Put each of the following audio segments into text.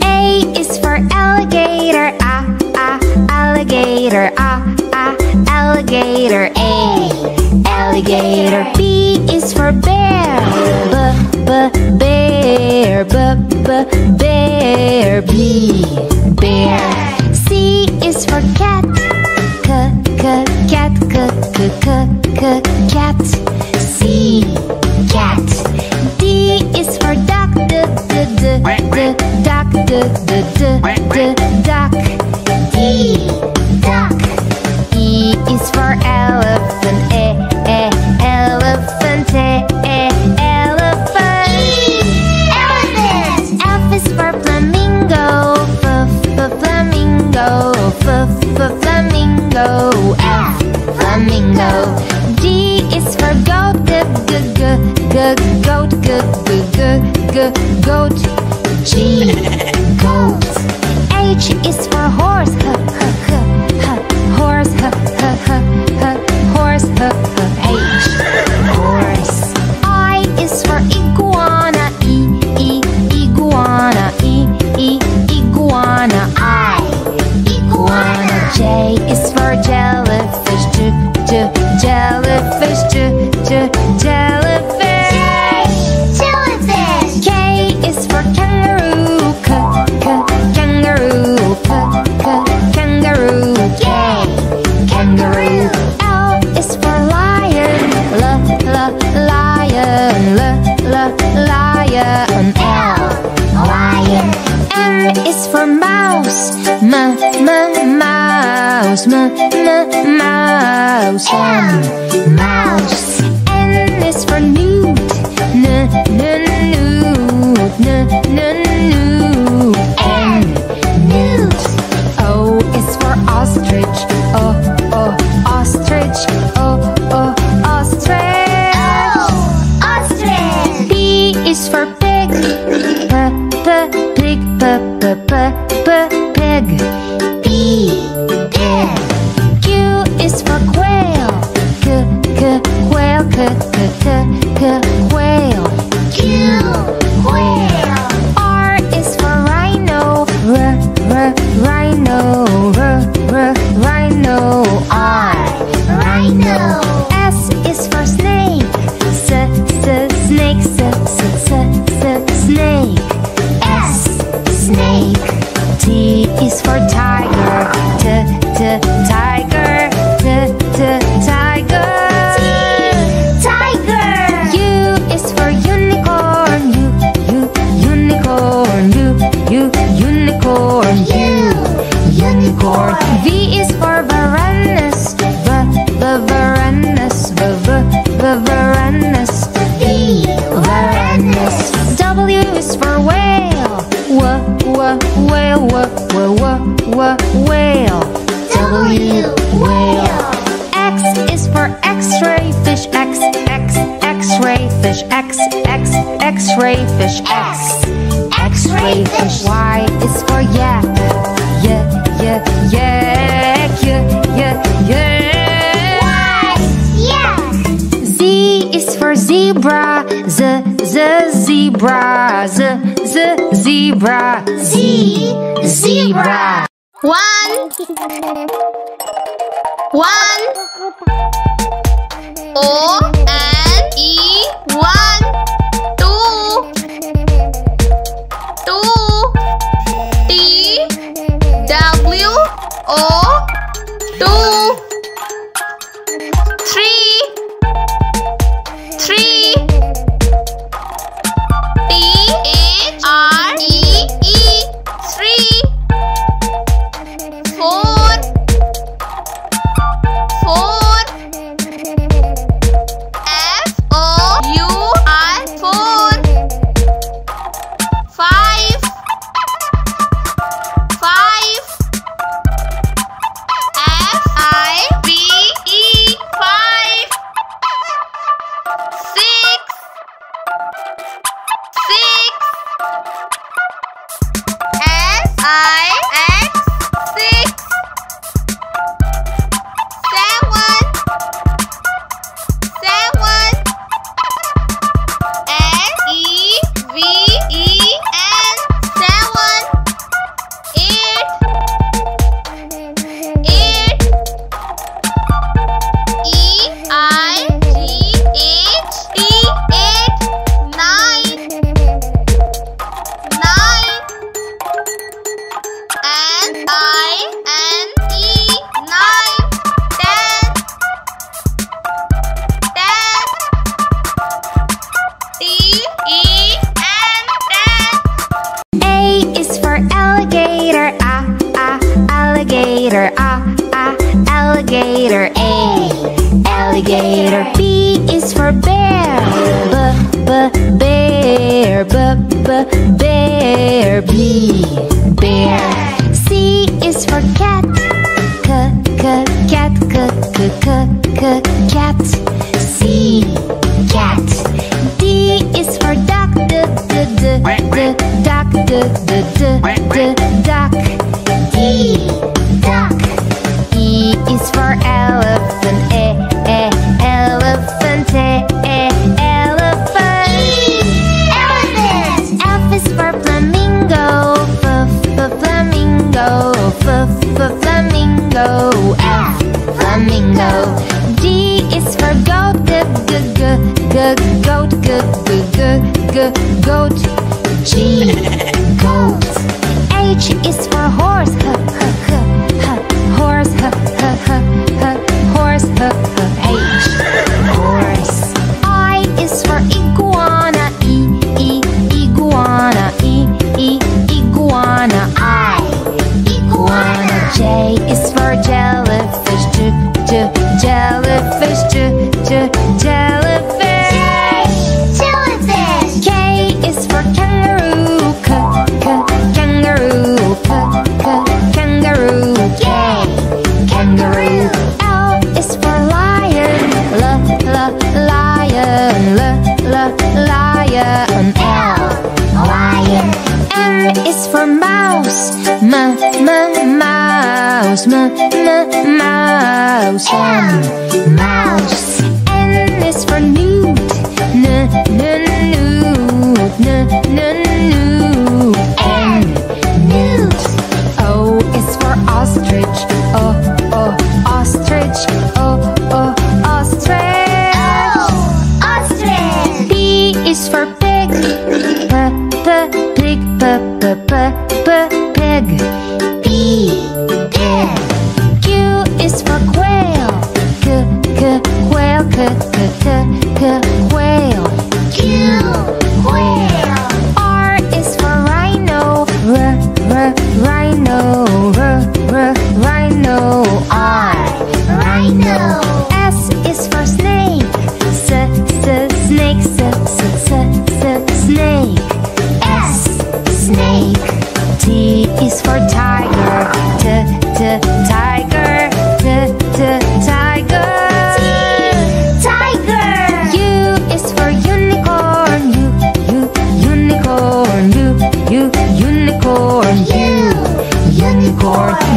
A is for alligator, ah ah alligator, ah ah alligator. A alligator. B is for bear, b b bear, b b bear. B bear. C is for cat, c c cat, c c c c cat. C cat. D is for duck, d d d d duck d d d d duck. D duck. E is for elephant. zebra, z z zebra, z zebra. One, one, o n e one, two, two, t w o two. B, bear, B, bear. C is for cat, C, C, cat, C, C, C, C, cat, C, cat. D is for duck, D, D, D, D, duck, D, D, D, D, duck, D, G, goat, G, G, goat. G, goat. H is for horse,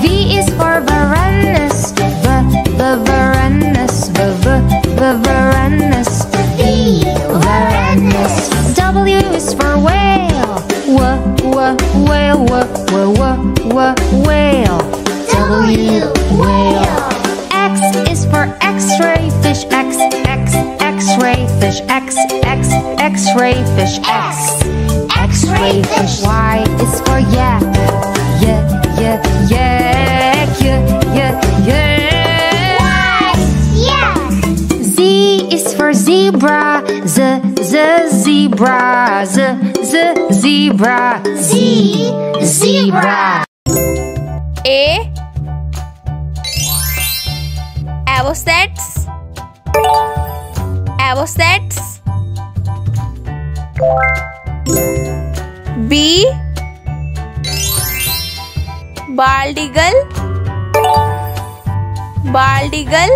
V is for Varanus, V, V, Varanus, V, V, V, Varanus, V, Varanus. W is for whale, W, W, whale, W, W, W, whale, W, whale. X is for X-ray fish, X, X, X-ray fish, X, X, X-ray fish, X, X-ray fish. Zebra, Z, Z, zebra, Z, zebra. A Avocets Avocets B Baldigal Baldigal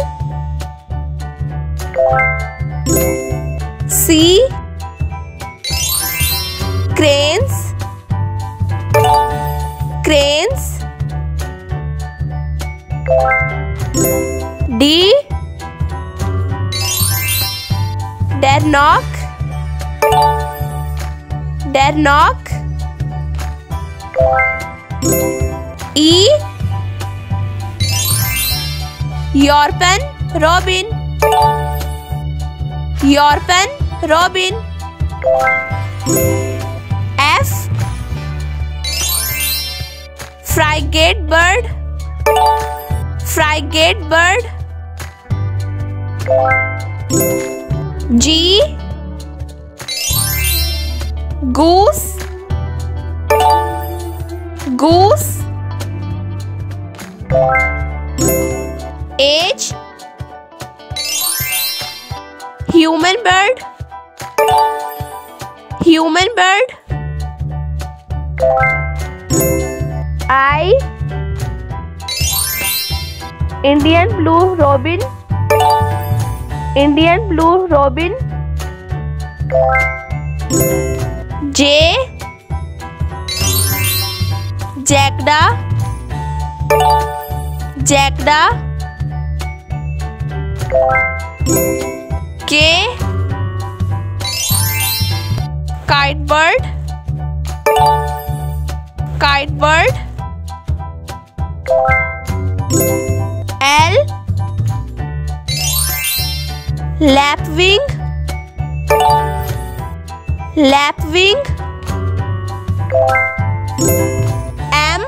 C Cranes Cranes D Dernock Dernock E Yorpen Robin Yorpen Robin Frigate bird. Frigate bird. G. Goose. Goose. H. Hummingbird. Human bird I Indian blue robin Indian blue robin J jackdaw jackdaw K kite bird kite bird L Lapwing Lapwing M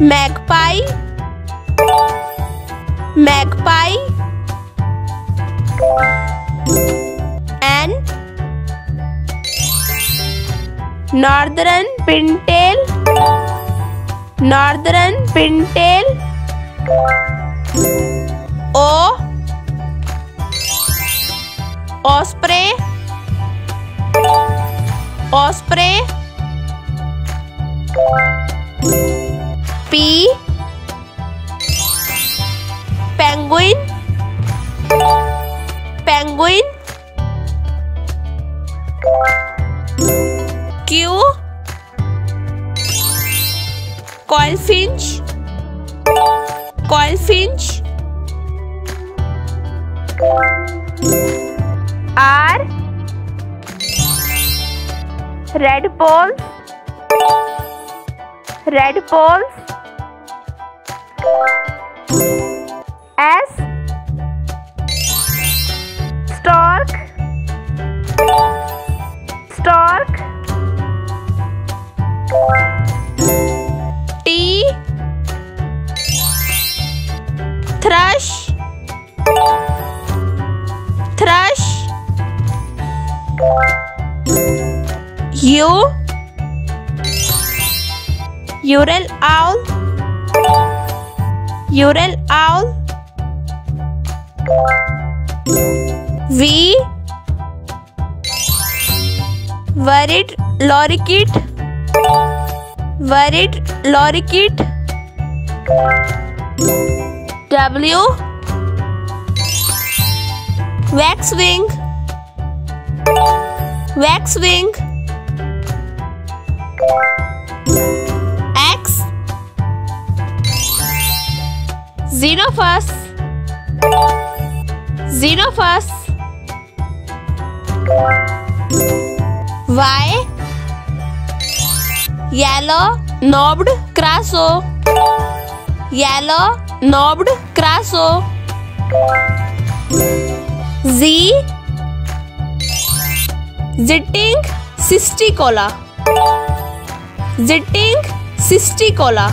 Magpie Magpie N Northern Pintail northern pintail O osprey osprey P penguin poles Redpolls S Stork Stork T Thrush Thrush U Ural owl Ural owl V Worried lorikeet Worried lorikeet W Waxwing Waxwing Xenophus Xenophus Y Yellow knobbed crasso Yellow knobbed crasso Z Zitting cysticola Zitting cysticola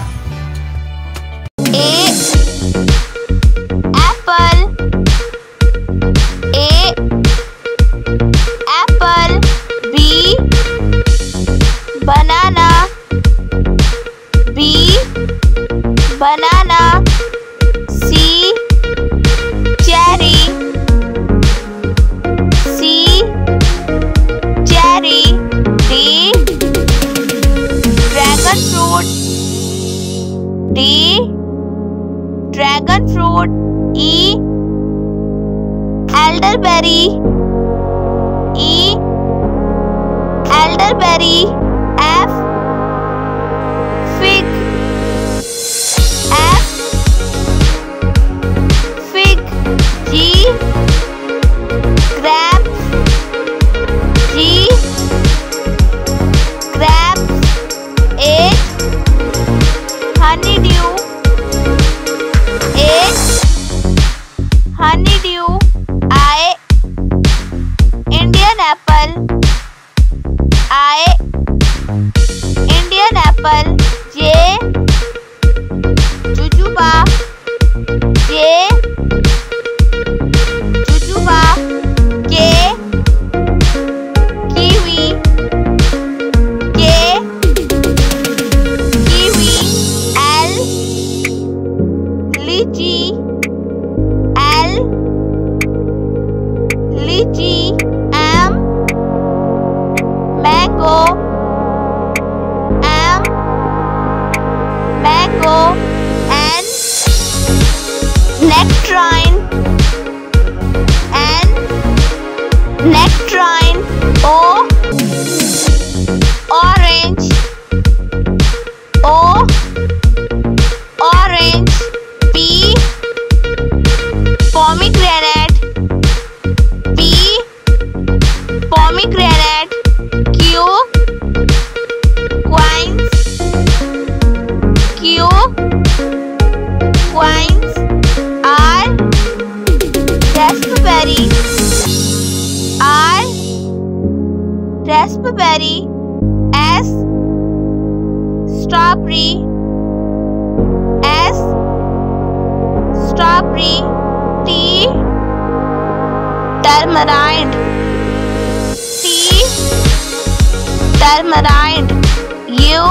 G M mango M mango and nectarine and nectarine blueberry S, strawberry S, strawberry, T, tamarind T tamarind, U,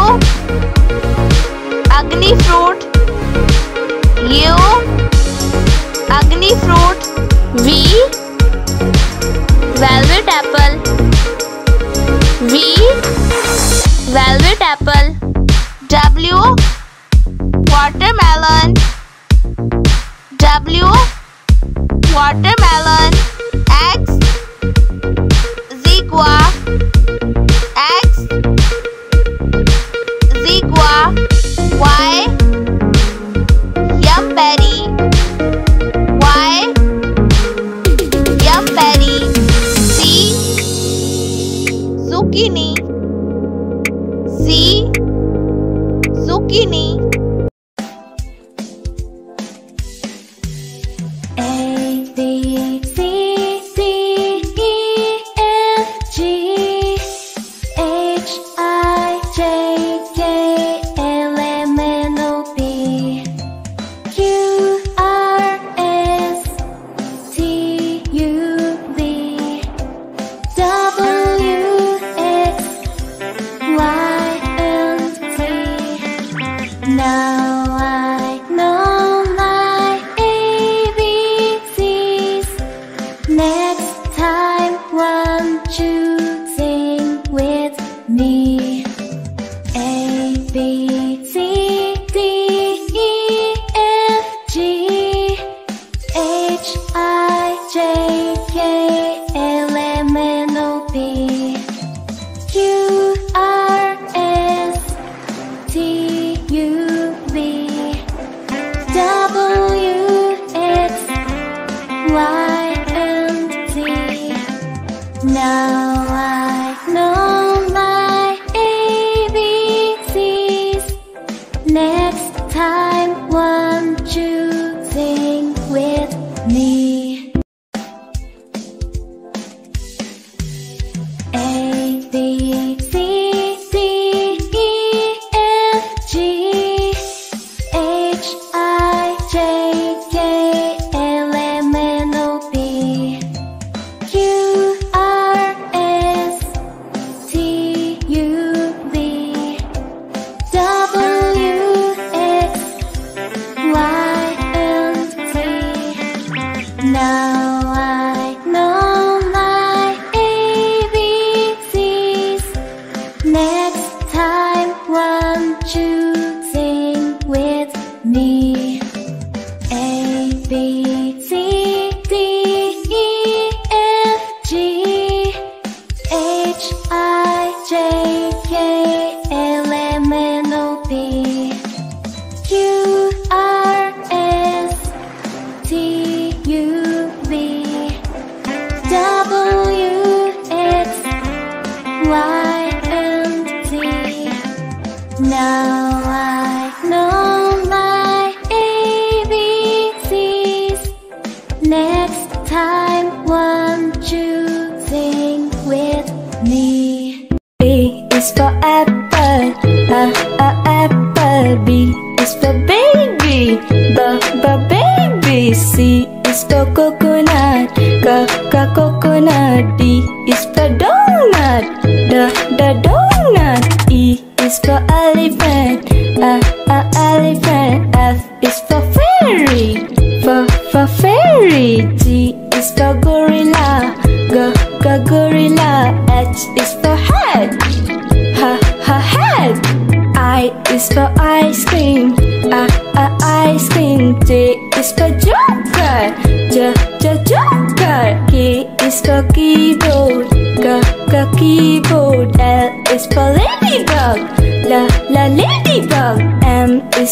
ugli fruit, U, ugli fruit, V V. Velvet Apple W Watermelon W Watermelon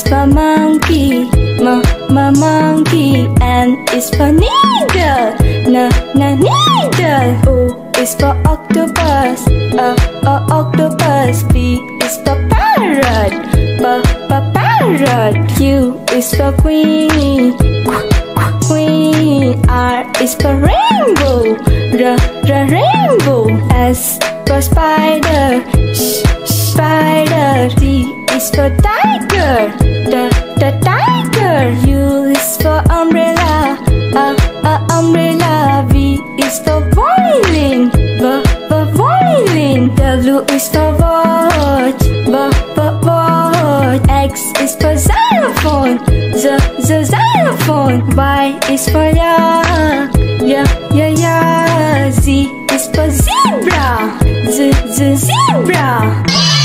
for monkey, M M monkey. N is for needle, N N needle. O is for octopus, A A octopus. P is for parrot, P P parrot. Q is for queen, queen. R is for rainbow, R R rainbow. S for spider, sh spider. T is for tiger. U is for umbrella, A A umbrella. V is for violin, V V violin. W is for watch, V V watch. X is for xylophone, Z Z xylophone. Y is for yak, ya ya ya. Z is for zebra, Z Z zebra.